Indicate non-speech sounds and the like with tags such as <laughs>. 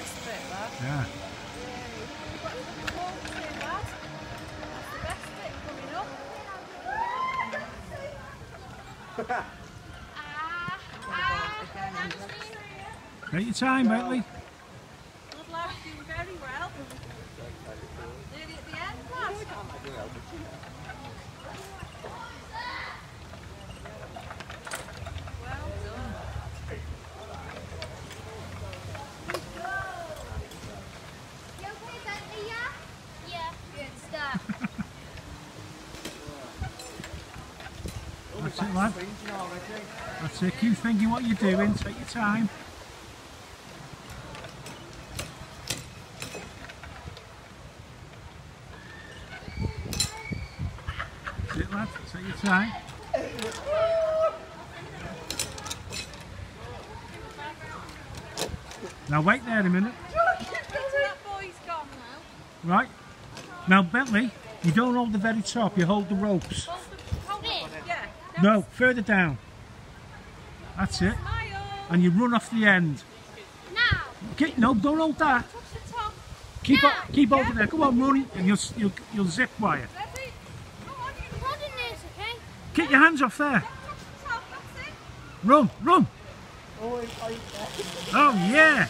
That's the best bit coming up. <laughs> Take your time, ah, ah, ah, Bentley. Good doing very well. Nearly at the end, lad. Well done. You okay, Bentley, yeah? Yeah. Good stuff. That's it, lad. That's it. Keep thinking what you're doing. Take your time. That's it, lad. Take your time. Now wait there a minute. Right. Now Bentley, you don't hold the very top. You hold the ropes. Hold the, hold on. Yeah. No, further down. That's it. And you run off the end. Now. Get, no, don't hold that. Touch the top. Keep No. up, keep over there. Come on, run, and you'll you'll, you'll zip wire. Ready? Come on, you can Holding this, okay? Get your hands off there. top. That's. Run, run. Oh, oh yeah.